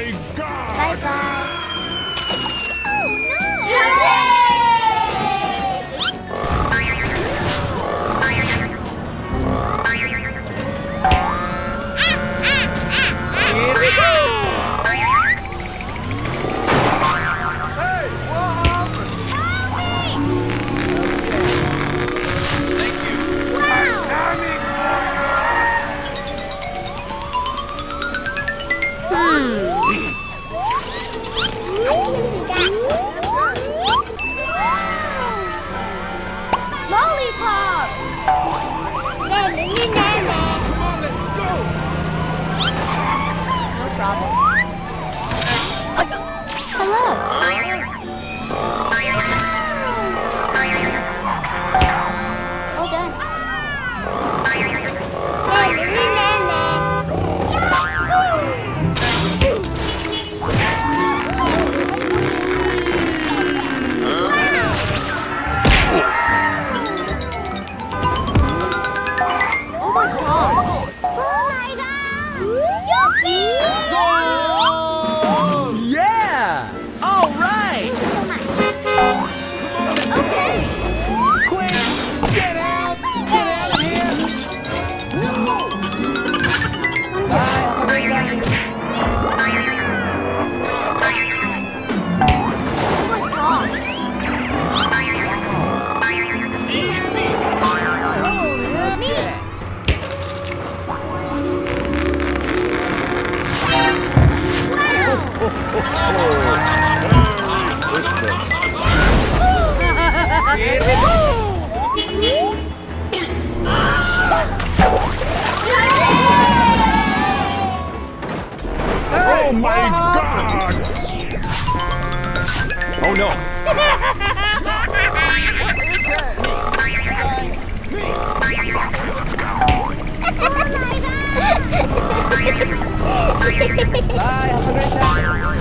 my god! Bye. Oh no! Oh, Bye, have a!